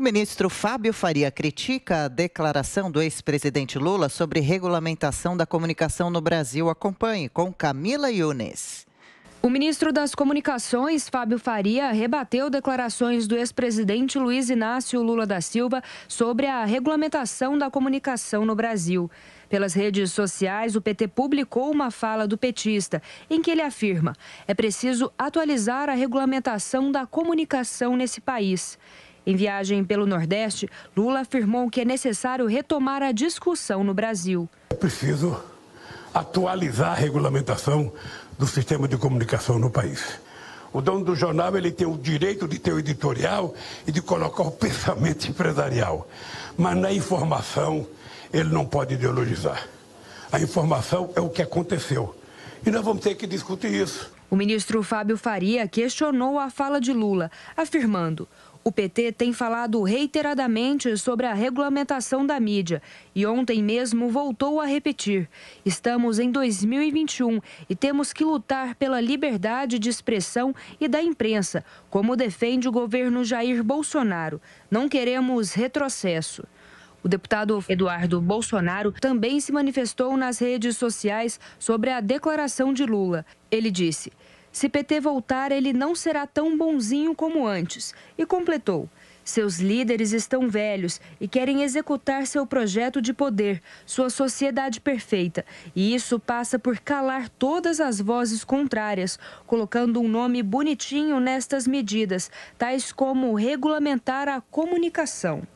O ministro Fábio Faria critica a declaração do ex-presidente Lula sobre regulamentação da comunicação no Brasil. Acompanhe com Camila Yunes. O ministro das Comunicações, Fábio Faria, rebateu declarações do ex-presidente Luiz Inácio Lula da Silva sobre a regulamentação da comunicação no Brasil. Pelas redes sociais, o PT publicou uma fala do petista em que ele afirma: é preciso atualizar a regulamentação da comunicação nesse país. Em viagem pelo Nordeste, Lula afirmou que é necessário retomar a discussão no Brasil. É preciso atualizar a regulamentação do sistema de comunicação no país. O dono do jornal ele tem o direito de ter o editorial e de colocar o pensamento empresarial. Mas na informação, ele não pode ideologizar. A informação é o que aconteceu. E nós vamos ter que discutir isso. O ministro Fábio Faria questionou a fala de Lula, afirmando: o PT tem falado reiteradamente sobre a regulamentação da mídia e ontem mesmo voltou a repetir: estamos em 2021 e temos que lutar pela liberdade de expressão e da imprensa, como defende o governo Jair Bolsonaro. Não queremos retrocesso. O deputado Eduardo Bolsonaro também se manifestou nas redes sociais sobre a declaração de Lula. Ele disse: se PT voltar, ele não será tão bonzinho como antes. E completou: seus líderes estão velhos e querem executar seu projeto de poder, sua sociedade perfeita. E isso passa por calar todas as vozes contrárias, colocando um nome bonitinho nestas medidas, tais como regulamentar a comunicação.